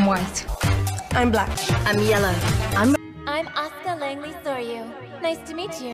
I'm white. I'm black. I'm yellow. I'm I'm Oscar Langley Soryu. Nice to meet you.